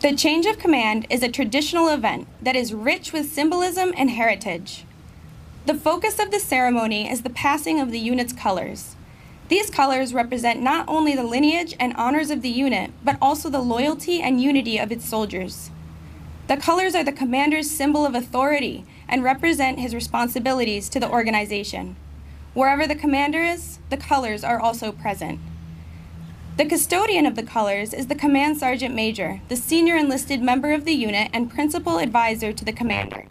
The change of command is a traditional event that is rich with symbolism and heritage. The focus of the ceremony is the passing of the unit's colors. These colors represent not only the lineage and honors of the unit, but also the loyalty and unity of its soldiers. The colors are the commander's symbol of authority and represent his responsibilities to the organization. Wherever the commander is, the colors are also present. The custodian of the colors is the Command Sergeant Major, the senior enlisted member of the unit and principal advisor to the commander.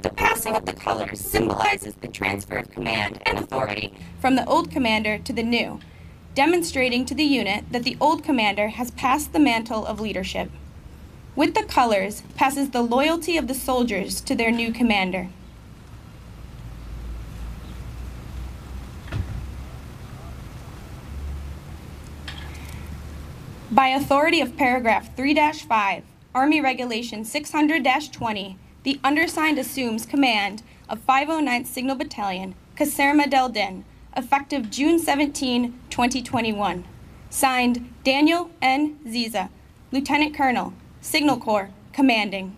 The passing of the colors symbolizes the transfer of command and authority from the old commander to the new, demonstrating to the unit that the old commander has passed the mantle of leadership. With the colors passes the loyalty of the soldiers to their new commander. By authority of paragraph 3-5, Army Regulation 600-20, the undersigned assumes command of 509th Signal Battalion, Caserma del Din, effective June 17, 2021. Signed, Daniel N. Zisa, Lieutenant Colonel, Signal Corps, commanding.